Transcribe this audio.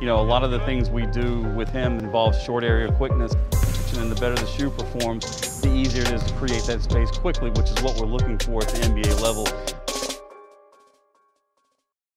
You know, a lot of the things we do with him involves short area quickness. And the better the shoe performs, the easier it is to create that space quickly, which is what we're looking for at the NBA level.